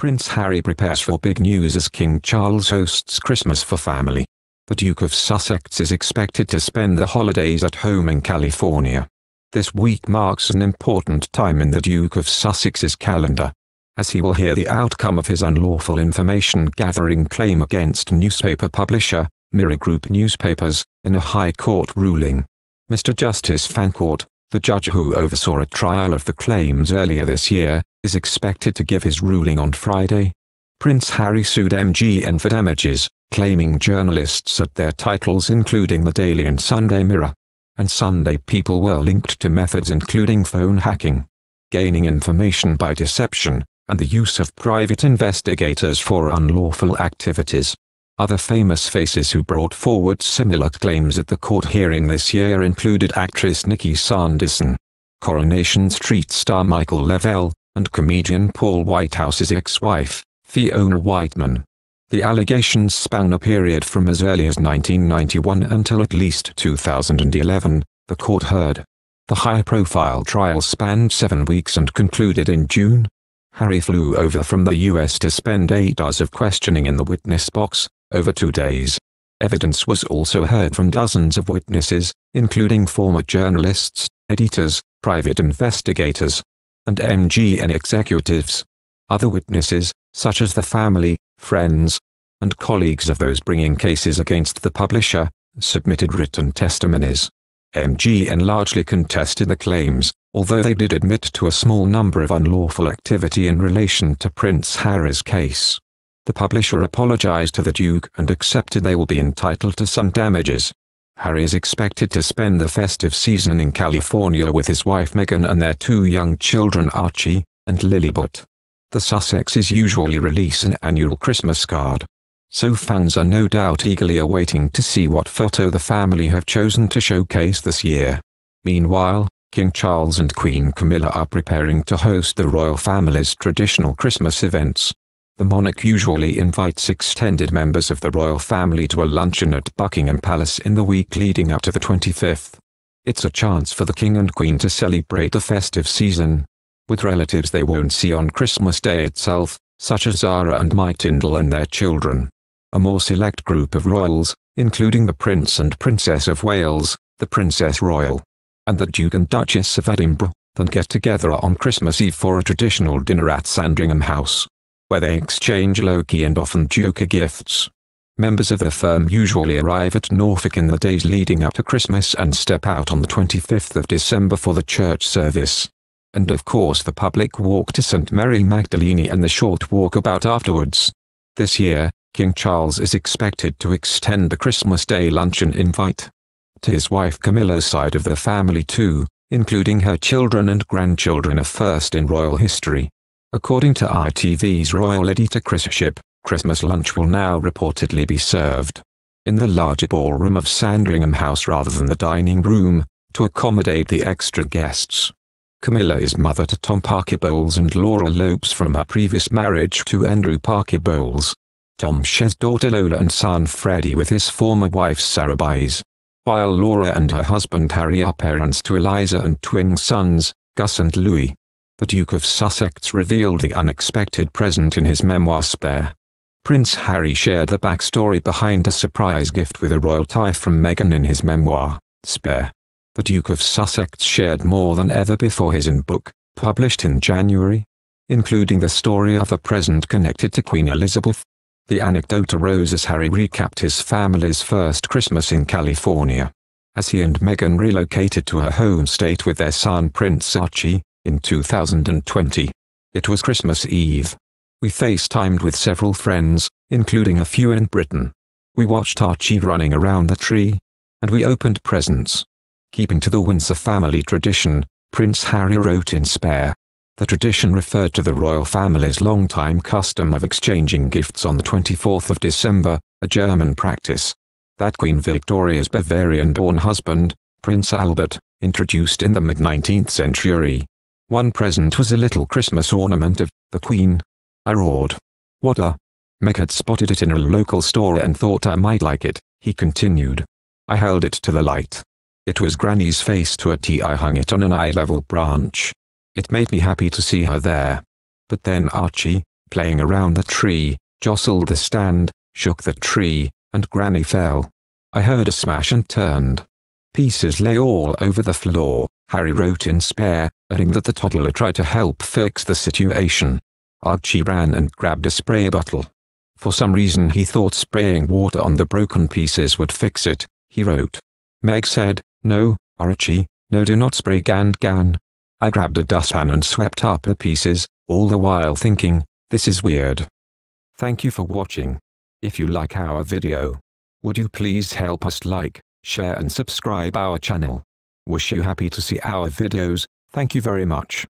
Prince Harry prepares for big news as King Charles hosts Christmas for family. The Duke of Sussex is expected to spend the holidays at home in California. This week marks an important time in the Duke of Sussex's calendar, as he will hear the outcome of his unlawful information gathering claim against newspaper publisher, Mirror Group Newspapers, in a High Court ruling. Mr. Justice Fancourt, the judge who oversaw a trial of the claims earlier this year, is expected to give his ruling on Friday. Prince Harry sued MGN for damages, claiming journalists at their titles including the Daily and Sunday Mirror and Sunday People were linked to methods including phone hacking, gaining information by deception, and the use of private investigators for unlawful activities. Other famous faces who brought forward similar claims at the court hearing this year included actress Nikki Sanderson, Coronation Street star Michael Le Vell, and comedian Paul Whitehouse's ex-wife, Fiona Wightman. The allegations span a period from as early as 1991 until at least 2011, the court heard. The high-profile trial spanned seven weeks and concluded in June. Harry flew over from the US to spend eight hours of questioning in the witness box, over two days. Evidence was also heard from dozens of witnesses, including former journalists, editors, private investigators, and MGN executives. Other witnesses, such as the family, friends, and colleagues of those bringing cases against the publisher, submitted written testimonies. MGN largely contested the claims, although they did admit to a small number of unlawful activity in relation to Prince Harry's case. The publisher apologized to the Duke and accepted they will be entitled to some damages. Harry is expected to spend the festive season in California with his wife Meghan and their two young children Archie and Lilibet. The Sussexes usually release an annual Christmas card. So fans are no doubt eagerly awaiting to see what photo the family have chosen to showcase this year. Meanwhile, King Charles and Queen Camilla are preparing to host the royal family's traditional Christmas events. The monarch usually invites extended members of the royal family to a luncheon at Buckingham Palace in the week leading up to the 25th. It's a chance for the king and queen to celebrate the festive season, with relatives they won't see on Christmas Day itself, such as Zara and Mike Tindall and their children. A more select group of royals, including the Prince and Princess of Wales, the Princess Royal, and the Duke and Duchess of Edinburgh, then get together on Christmas Eve for a traditional dinner at Sandringham House, where they exchange low-key and often joker gifts. Members of the firm usually arrive at Norfolk in the days leading up to Christmas and step out on the 25th of December for the church service and of course the public walk to St. Mary Magdalene and the short walk about afterwards. This year, King Charles is expected to extend the Christmas Day luncheon invite to his wife Camilla's side of the family too, including her children and grandchildren a first in royal history. According to ITV's royal editor Chris Ship, Christmas lunch will now reportedly be served in the larger ballroom of Sandringham House rather than the dining room, to accommodate the extra guests. Camilla is mother to Tom Parker Bowles and Laura Lopes from her previous marriage to Andrew Parker Bowles. Tom shares daughter Lola and son Freddie with his former wife Sarah Buys, while Laura and her husband Harry are parents to Eliza and twin sons, Gus and Louis. The Duke of Sussex revealed the unexpected present in his memoir Spare. Prince Harry shared the backstory behind a surprise gift with a royal tie from Meghan in his memoir, Spare. The Duke of Sussex shared more than ever before his in book, published in January, including the story of a present connected to Queen Elizabeth. The anecdote arose as Harry recapped his family's first Christmas in California, as he and Meghan relocated to her home state with their son Prince Archie, in 2020. It was Christmas Eve. We FaceTimed with several friends, including a few in Britain. We watched Archie running around the tree, and we opened presents. Keeping to the Windsor family tradition, Prince Harry wrote in Spare. The tradition referred to the royal family's long-time custom of exchanging gifts on the 24th of December, a German practice that Queen Victoria's Bavarian-born husband, Prince Albert, introduced in the mid-19th century. One present was a little Christmas ornament of the Queen. I roared. What a... Meg had spotted it in a local store and thought I might like it, he continued. I held it to the light. It was Granny's face to a T. I hung it on an eye-level branch. It made me happy to see her there. But then Archie, playing around the tree, jostled the stand, shook the tree, and Granny fell. I heard a smash and turned. Pieces lay all over the floor, Harry wrote in spare, adding that the toddler tried to help fix the situation. Archie ran and grabbed a spray bottle. For some reason he thought spraying water on the broken pieces would fix it, he wrote. Meg said, No, Archie, no do not spray Gan Gan. I grabbed a dustpan and swept up the pieces, all the while thinking, this is weird. Thank you for watching. If you like our video, would you please help us like, share and subscribe our channel. Wish you happy to see our videos, thank you very much.